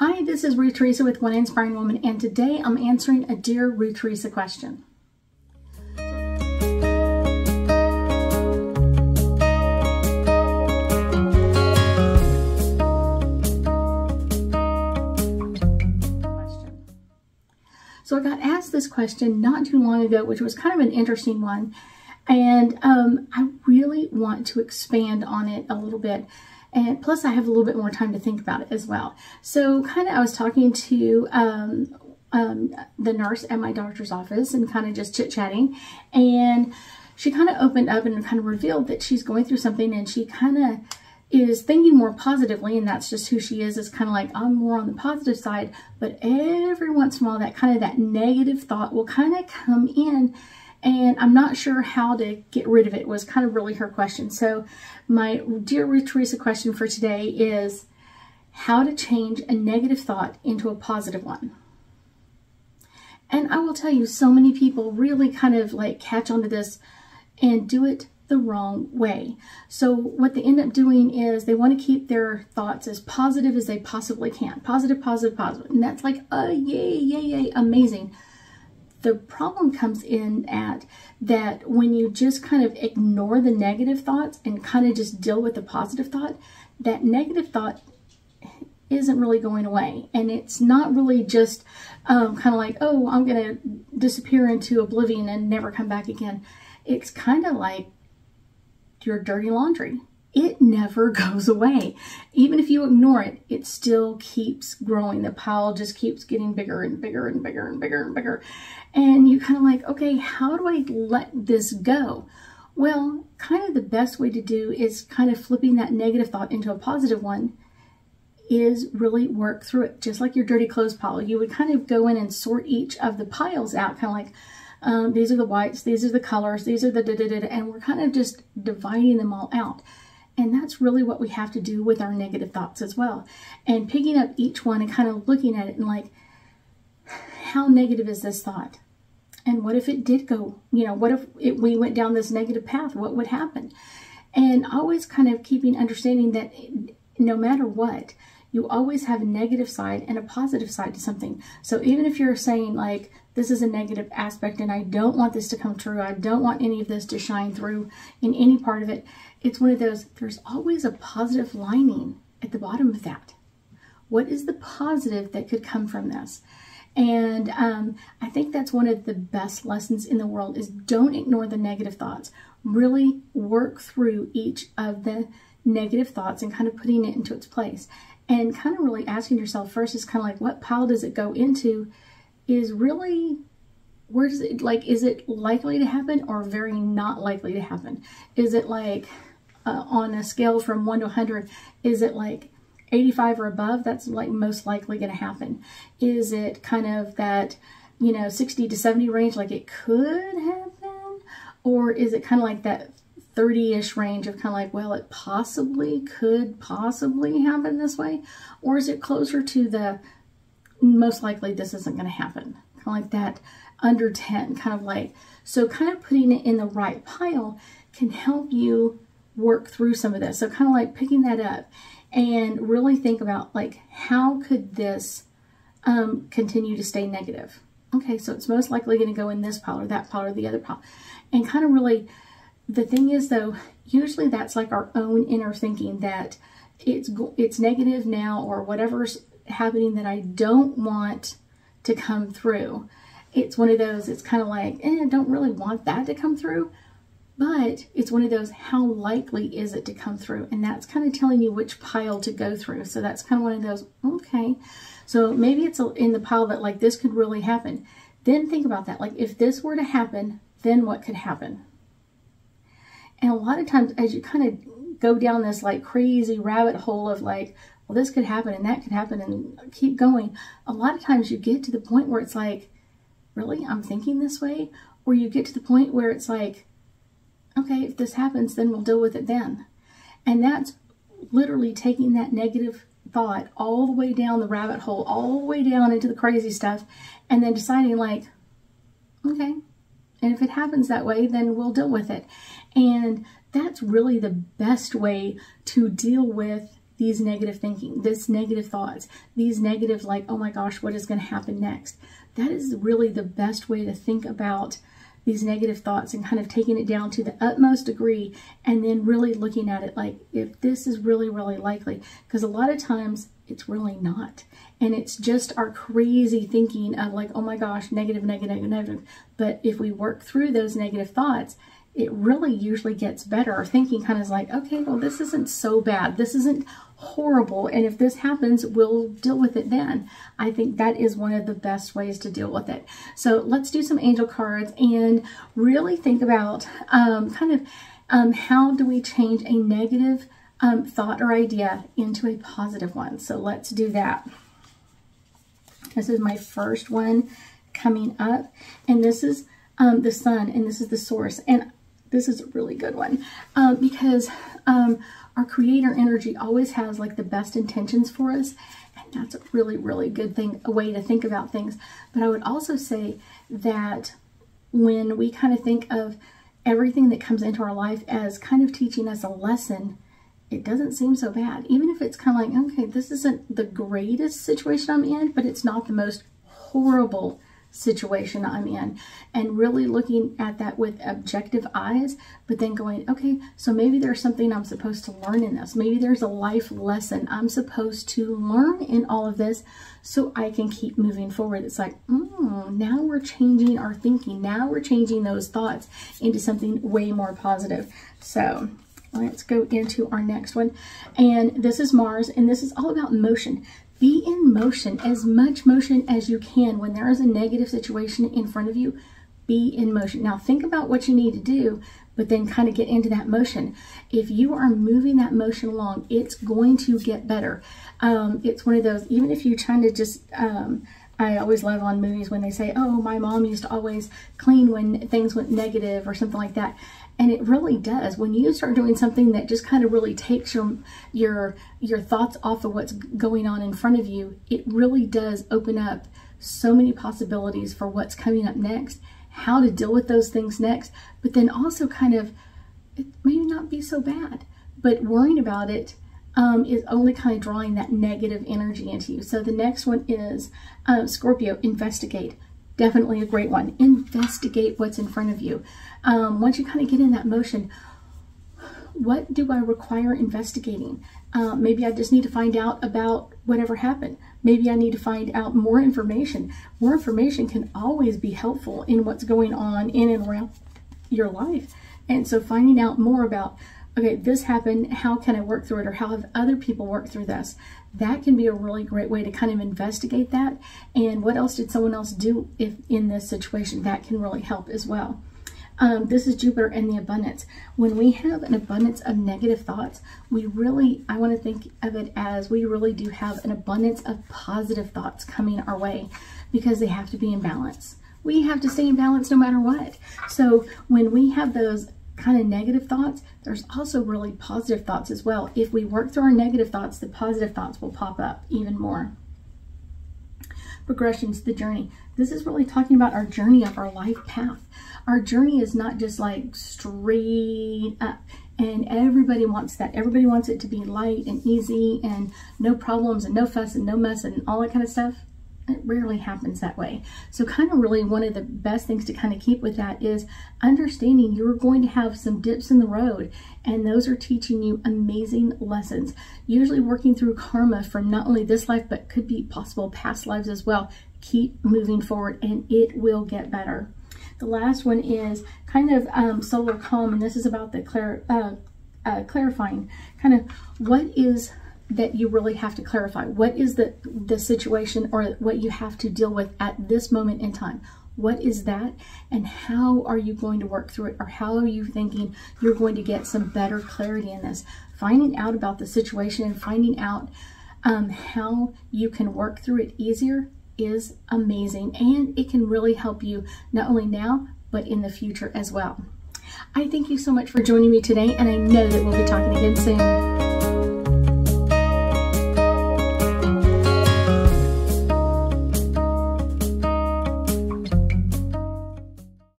Hi, this is Ruth Theresa with One Inspiring Woman, and today I'm answering a Dear Ruth Theresa question. So I got asked this question not too long ago, which was kind of an interesting one. And um, I really want to expand on it a little bit and plus I have a little bit more time to think about it as well. So kind of I was talking to um, um, the nurse at my doctor's office and kind of just chit-chatting and she kind of opened up and kind of revealed that she's going through something and she kind of is thinking more positively and that's just who she is It's kind of like I'm more on the positive side but every once in a while that kind of that negative thought will kind of come in and I'm not sure how to get rid of it was kind of really her question. So my dear Ruth Theresa question for today is how to change a negative thought into a positive one. And I will tell you, so many people really kind of like catch onto this and do it the wrong way. So what they end up doing is they want to keep their thoughts as positive as they possibly can. Positive, positive, positive. And that's like, oh, yay, yay, yay, amazing. The problem comes in at that when you just kind of ignore the negative thoughts and kind of just deal with the positive thought, that negative thought isn't really going away. And it's not really just um, kind of like, oh, I'm going to disappear into oblivion and never come back again. It's kind of like your dirty laundry it never goes away. Even if you ignore it, it still keeps growing. The pile just keeps getting bigger and bigger and bigger and bigger and bigger. And you kind of like, okay, how do I let this go? Well, kind of the best way to do is kind of flipping that negative thought into a positive one is really work through it. Just like your dirty clothes pile, you would kind of go in and sort each of the piles out, kind of like, um, these are the whites, these are the colors, these are the da da da, da and we're kind of just dividing them all out. And that's really what we have to do with our negative thoughts as well. And picking up each one and kind of looking at it and like, how negative is this thought? And what if it did go, you know, what if it, we went down this negative path? What would happen? And always kind of keeping understanding that no matter what, you always have a negative side and a positive side to something. So even if you're saying like, this is a negative aspect and I don't want this to come true, I don't want any of this to shine through in any part of it, it's one of those, there's always a positive lining at the bottom of that. What is the positive that could come from this? And um, I think that's one of the best lessons in the world is don't ignore the negative thoughts. Really work through each of the negative thoughts and kind of putting it into its place. And kind of really asking yourself first is kind of like, what pile does it go into? Is really where does it like is it likely to happen or very not likely to happen is it like uh, on a scale from 1 to 100, is it like 85 or above? That's like most likely going to happen. Is it kind of that, you know, 60 to 70 range, like it could happen? Or is it kind of like that 30-ish range of kind of like, well, it possibly could possibly happen this way? Or is it closer to the most likely this isn't going to happen? Kind of like that under 10, kind of like, so kind of putting it in the right pile can help you work through some of this. So kind of like picking that up and really think about like, how could this um, continue to stay negative? Okay, so it's most likely going to go in this pile or that pile or the other pile. And kind of really, the thing is though, usually that's like our own inner thinking that it's it's negative now or whatever's happening that I don't want to come through. It's one of those, it's kind of like, eh, I don't really want that to come through, but it's one of those, how likely is it to come through? And that's kind of telling you which pile to go through. So that's kind of one of those, okay. So maybe it's in the pile that like this could really happen. Then think about that. Like if this were to happen, then what could happen? And a lot of times as you kind of go down this like crazy rabbit hole of like, well, this could happen and that could happen and keep going. A lot of times you get to the point where it's like, really, I'm thinking this way? Or you get to the point where it's like, okay, if this happens, then we'll deal with it then. And that's literally taking that negative thought all the way down the rabbit hole, all the way down into the crazy stuff, and then deciding like, okay, and if it happens that way, then we'll deal with it. And that's really the best way to deal with these negative thinking, this negative thoughts, these negative like, oh my gosh, what is going to happen next? That is really the best way to think about these negative thoughts and kind of taking it down to the utmost degree and then really looking at it like if this is really, really likely. Because a lot of times it's really not. And it's just our crazy thinking of like, oh my gosh, negative, negative, negative. But if we work through those negative thoughts, it really usually gets better. Thinking kind of is like, okay, well, this isn't so bad. This isn't horrible. And if this happens, we'll deal with it then. I think that is one of the best ways to deal with it. So let's do some angel cards and really think about um, kind of um, how do we change a negative um, thought or idea into a positive one. So let's do that. This is my first one coming up. And this is um, the sun and this is the source. And this is a really good one um, because um, our creator energy always has like the best intentions for us. And that's a really, really good thing, a way to think about things. But I would also say that when we kind of think of everything that comes into our life as kind of teaching us a lesson, it doesn't seem so bad. Even if it's kind of like, okay, this isn't the greatest situation I'm in, but it's not the most horrible situation I'm in and really looking at that with objective eyes, but then going, okay, so maybe there's something I'm supposed to learn in this. Maybe there's a life lesson I'm supposed to learn in all of this so I can keep moving forward. It's like, mm, now we're changing our thinking. Now we're changing those thoughts into something way more positive. So let's go into our next one. And this is Mars, and this is all about motion. Be in motion, as much motion as you can. When there is a negative situation in front of you, be in motion. Now think about what you need to do, but then kind of get into that motion. If you are moving that motion along, it's going to get better. Um, it's one of those, even if you're trying to just, um, I always love on movies when they say, oh, my mom used to always clean when things went negative or something like that. And it really does. When you start doing something that just kind of really takes your your your thoughts off of what's going on in front of you, it really does open up so many possibilities for what's coming up next, how to deal with those things next, but then also kind of it may not be so bad, but worrying about it um, is only kind of drawing that negative energy into you. So the next one is uh, Scorpio, investigate definitely a great one. Investigate what's in front of you. Um, once you kind of get in that motion, what do I require investigating? Uh, maybe I just need to find out about whatever happened. Maybe I need to find out more information. More information can always be helpful in what's going on in and around your life. And so finding out more about okay, this happened, how can I work through it, or how have other people worked through this? That can be a really great way to kind of investigate that. And what else did someone else do if in this situation? That can really help as well. Um, this is Jupiter and the abundance. When we have an abundance of negative thoughts, we really, I want to think of it as we really do have an abundance of positive thoughts coming our way because they have to be in balance. We have to stay in balance no matter what. So when we have those kind of negative thoughts, there's also really positive thoughts as well. If we work through our negative thoughts, the positive thoughts will pop up even more. Progression Progressions, the journey. This is really talking about our journey of our life path. Our journey is not just like straight up and everybody wants that. Everybody wants it to be light and easy and no problems and no fuss and no mess and all that kind of stuff it rarely happens that way. So kind of really one of the best things to kind of keep with that is understanding you're going to have some dips in the road and those are teaching you amazing lessons. Usually working through karma from not only this life but could be possible past lives as well. Keep moving forward and it will get better. The last one is kind of um, solar calm and this is about the uh, uh, clarifying kind of what is that you really have to clarify. What is the, the situation or what you have to deal with at this moment in time? What is that? And how are you going to work through it? Or how are you thinking you're going to get some better clarity in this? Finding out about the situation and finding out um, how you can work through it easier is amazing. And it can really help you not only now, but in the future as well. I thank you so much for joining me today, and I know that we'll be talking again soon.